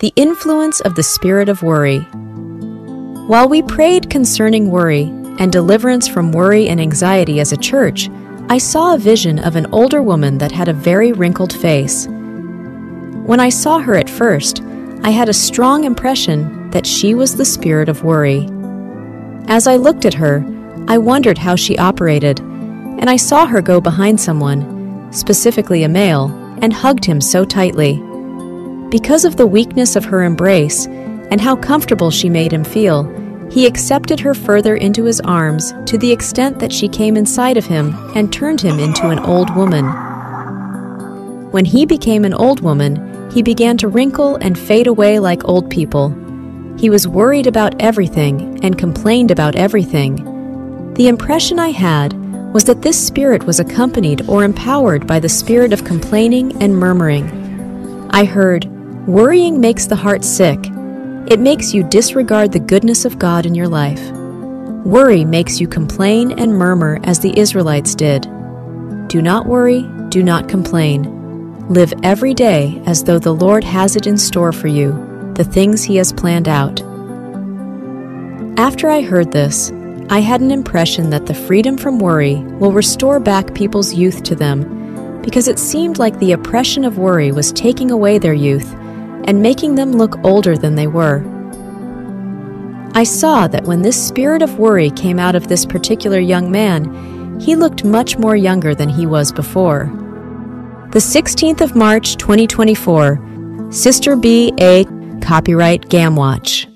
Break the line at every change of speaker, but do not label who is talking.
The influence of the spirit of worry. While we prayed concerning worry and deliverance from worry and anxiety as a church, I saw a vision of an older woman that had a very wrinkled face. When I saw her at first, I had a strong impression that she was the spirit of worry. As I looked at her, I wondered how she operated, and I saw her go behind someone, specifically a male, and hugged him so tightly. Because of the weakness of her embrace and how comfortable she made him feel, he accepted her further into his arms to the extent that she came inside of him and turned him into an old woman. When he became an old woman, he began to wrinkle and fade away like old people. He was worried about everything and complained about everything. The impression I had was that this spirit was accompanied or empowered by the spirit of complaining and murmuring. I heard, Worrying makes the heart sick. It makes you disregard the goodness of God in your life. Worry makes you complain and murmur as the Israelites did. Do not worry, do not complain. Live every day as though the Lord has it in store for you, the things He has planned out. After I heard this, I had an impression that the freedom from worry will restore back people's youth to them, because it seemed like the oppression of worry was taking away their youth and making them look older than they were. I saw that when this spirit of worry came out of this particular young man, he looked much more younger than he was before. The 16th of March 2024, Sister B. A. Copyright Gamwatch.